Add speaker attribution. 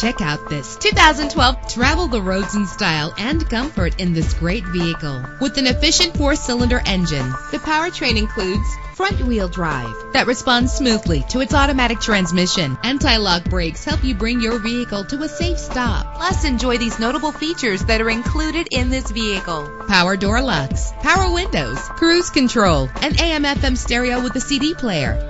Speaker 1: Check out this 2012 Travel the roads in style and comfort in this great vehicle. With an efficient four-cylinder engine, the powertrain includes front-wheel drive that responds smoothly to its automatic transmission. Anti-lock brakes help you bring your vehicle to a safe stop. Plus, enjoy these notable features that are included in this vehicle. Power door locks, power windows, cruise control, an AM-FM stereo with a CD player,